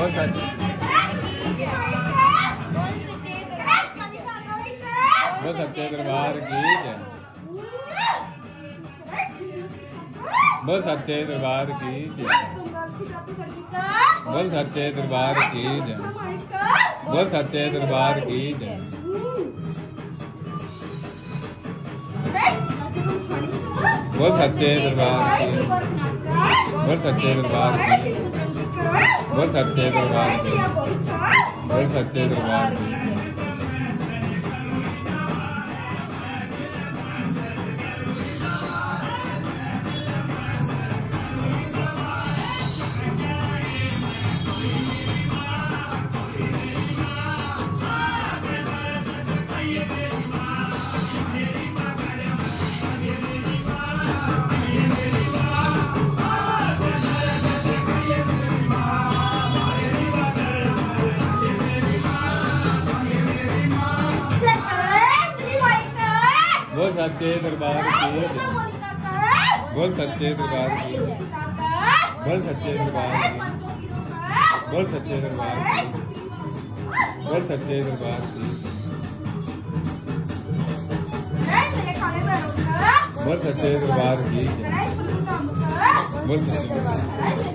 बहुत सारी बस सच्चे दरबार की जय बस सच्चे दरबार की बस सच्चे दरबार की जय बस सच्चे दरबार की जय बस सच्चे दरबार की बस सच्चे दरबार की बोल सच्चे दरबार बोल सच्चे दरबार बोल सच्चे दरबार की बोल सच्चे दरबार की बोल सच्चे दरबार की बोल सच्चे दरबार की बोल सच्चे दरबार की बोल सच्चे दरबार की बोल सच्चे दरबार